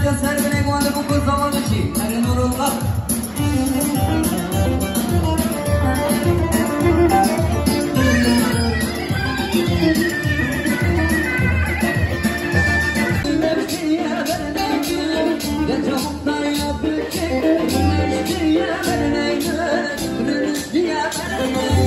Gracias, Sergio, Thank you.